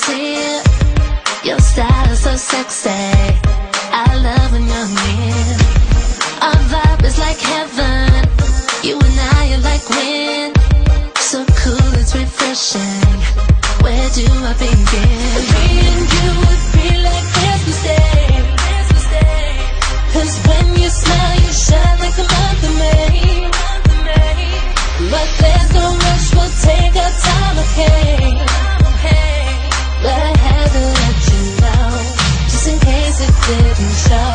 sincere. Your style is so sexy. I love when you're near. Our vibe is like heaven. You and I are like wind. So cool, it's refreshing. Where do I begin? And you would be like Christmas Day. Cause when you smile, you shine like the month of May. But there's no rush, we'll take our time, okay? sit inside.